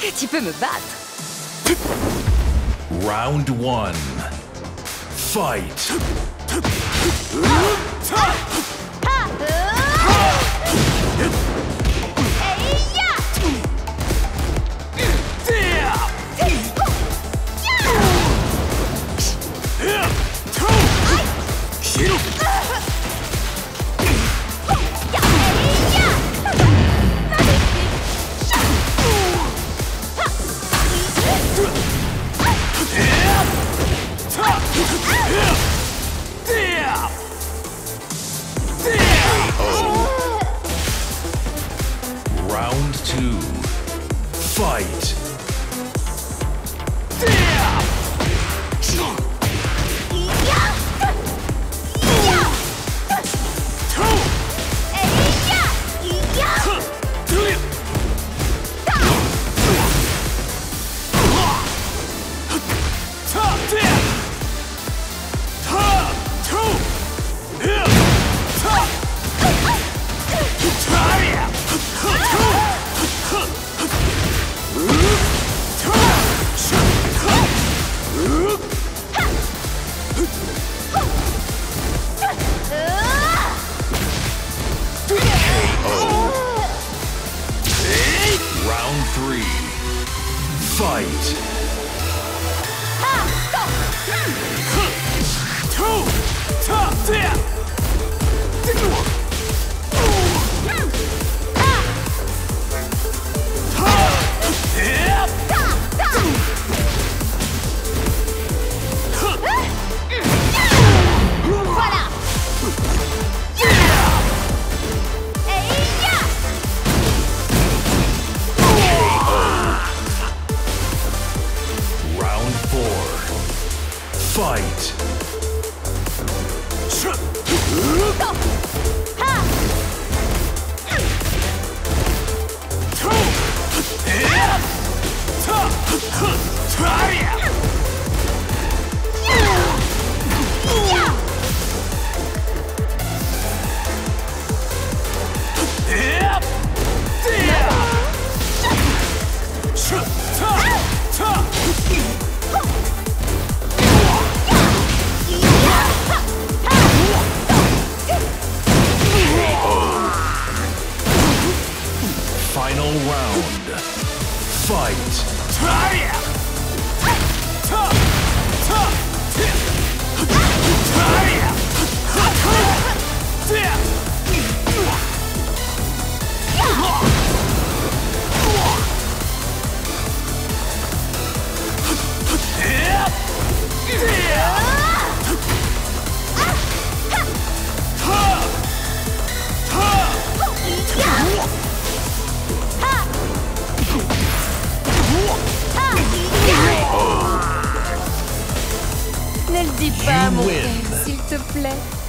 Tu peux me battre. Round one. Fight. Ah. Ah. Ah. Two. Fight. Three. Fight. Ah, Fight. Final round. Fight. Ne le S'il te plaît.